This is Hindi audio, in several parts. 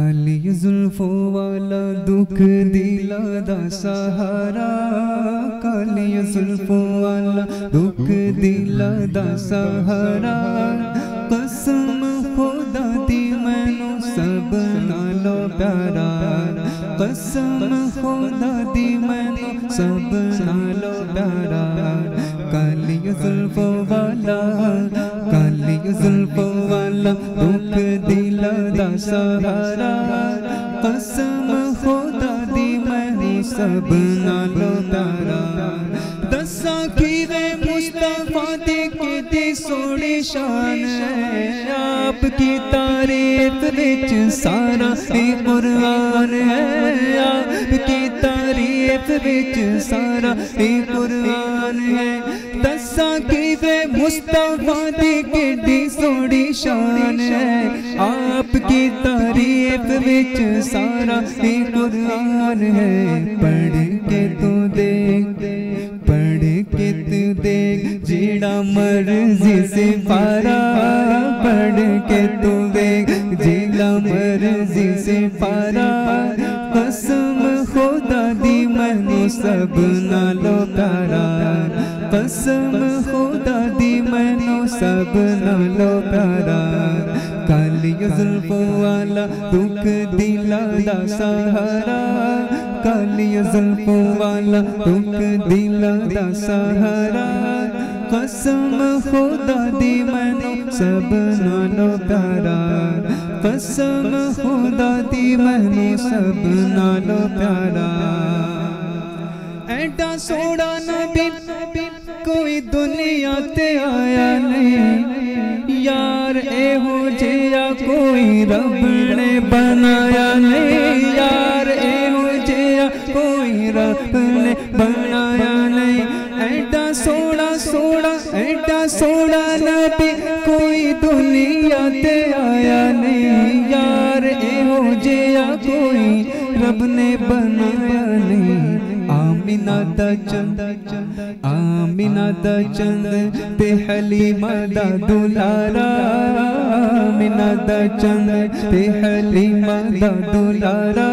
काली जुल्फो वाला दुख दिला दा सहारा। काली जुल्फो वाला दुख दिला दा सहारा। कसम खुदा दी मैनू सब नालो प्यारा। कसम खुदा दी मैनू सब नालो प्यारा। काली जुल्फो वाला काली जुल्फो वाला दुख दिला दा सहारा कसम खुदा दी मैनू सब नालो प्यारा दसा खीरे मुस्तफ़ा दी कितनी सोनी शान है। आपकी तारीफ़ विच सारा ही कुरान है। आपकी तारीफ़ विच सारा ही कुरान है। दसा खीरे मुस्तफ़ा दी सोनी शान है। आपकी तारीफ़ बिच सारा ही कुरान है। पढ़ के तू देख, पढ़ के तू देख, जीड़ा मर्ज़ी से पारा। पढ़ के तू देख जीड़ा मर्ज़ी से पारा। कसम खुदा दी, मैनू सब नालो प्यारा। कसम खुदा दी, मैनू सब नालो प्यारा। काली जुल्फो वाला दुख दिला दा सहारा। काली जुल्फो वाला दुख दिला दा सहारा। कसम खुदा दी मैनू सब नालो प्यारा। कसम खुदा दी मैनू सब नालो प्यारा। ऐडा सोड़ा नबी कोई दुनिया ते आया नहीं। यार, एहो जिया कोई रब ने बनाया नहीं यार, एहो जिया कोई रब ने बनाया नहीं। ऐडा सोड़ा सोड़ा ऐडा सोड़ा नबी, कोई दुनिया ते आया नहीं यार, एहो जिया कोई रब ने बनाया नहीं। आमिना दा चंद आमिना दा चंद ते हलीमा दा दुलारा। आमिना दा चंद ते हलीमा दा दुलारा।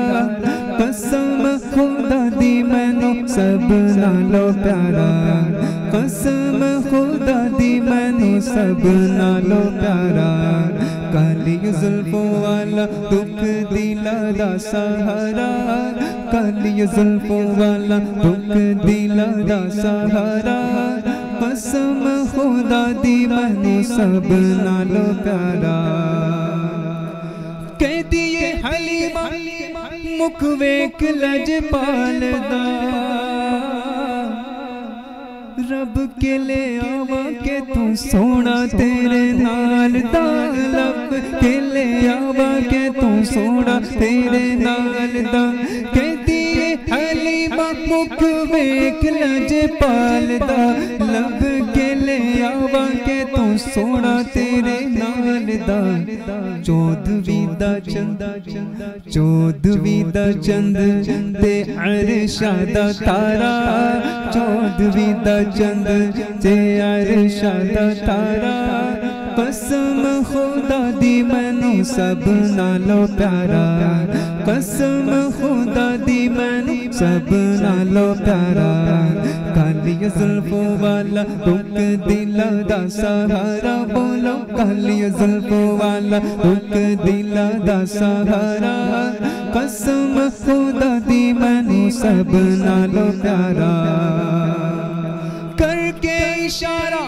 कसम खुदा दी मैनू सब नालो प्यारा। कसम खुदा दी मैनू सब नालो प्यारा। काली जुल्फो वाला दुख दिला दा सहारा। काली जुल्फो वाला दुख दिला दा सहारा। कसम खुदा दी मैनू सब नालो प्यारा। कह दिए, हलीमा, मुख वेख लज पालदा रब के ले आवा के तू सोना तेरे नाल दा लब के ले आवा के तू सोना तेरे नाल दा कहती हलीमा मुख वेख लज पालदा लब के ले आवा के तू सोना तेरे नाल दा चौदवी दा चंद चौदवी दा चंद ते अरशा दा तारा चौदवी दा चंद ते अरशा दा तारा कसम खुदा दी मैनू सब नालो प्यारा कसम खुदा दी मैनू सब नालो प्यारा काली जुल्फो वाला दुख दिला दा सहारा, बोलो काली जुल्फो वाला दुख दिला दा सहारा। कसम खुदा दी मैनू सब नालो प्यारा करके इशारा,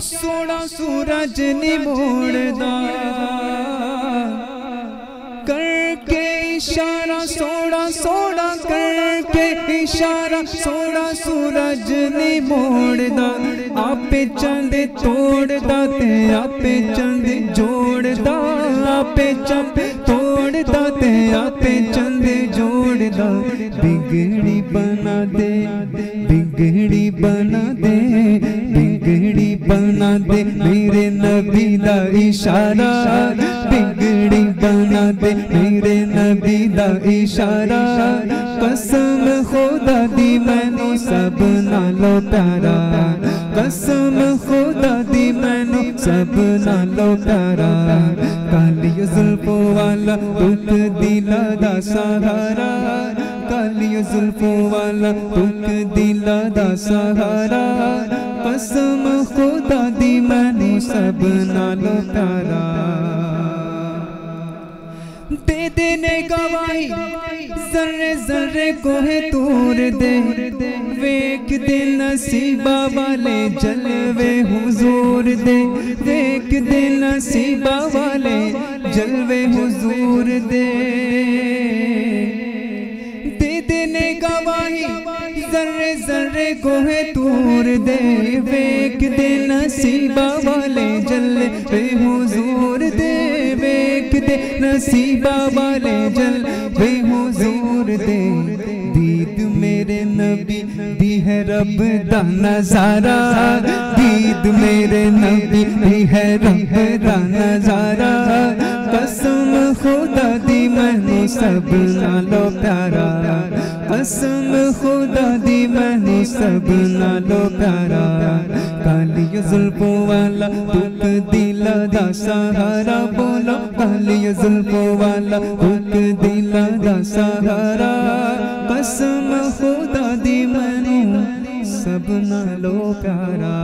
सोना सूरज नी मोड़दा इशारा सोड़ा सोना करके इशारा सोना सूरज नी मोड़दा, आपे चंद तोड़दा ते आपे चंद जोड़दा, आपे चंद तोड़दा ते आपे चंद जोड़दा। बिगड़ी बना दे, बिगड़ी बना दे, बिगड़ी बना दे, मेरे नबी दा इशारा। बिगड़ी बना दे, मेरे दा इशारा, कसम खुदा दी मैनू सब नालो प्यारा। कसम खुदा दी मैनू सब नालो प्यारा। काली जुल्फो वाला दुख दिला दा सहारा। काली जुल्फो वाला दुख दिला दा सहारा। कसम खुदा दी मैनू सब नालो प्यारा। दे देने गवाही। जर्रे जर्रे को है तूर दे। वेख दे नसीबा वाले जलवे हुजूर दे। वेख दे नसीबा वाले जलवे हुजूर दे। देने गवाही। जर्रे जर्रे को है तूर दे। वेख दे नसीबा वाले जलवे हुजूर दे। दे नसीबा वाले जल वे हुजूर दे। दीद मेरे नबी, दी है रब दा नज़ारा। दीद मेरे नबी, दी है रब दा नज़ारा। कसम खुदा दी मैनू सब नालो प्यारा। कसम खुदा दी मैनू सब नालो प्यारा। काली जुल्फों वाला दुख दिला दा सहारा। बोलो, काली जुल्फों वाला दुख दिला दा सहारा। कसम खुदा दी मैनू सब नालो प्यारा।